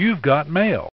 You've got mail.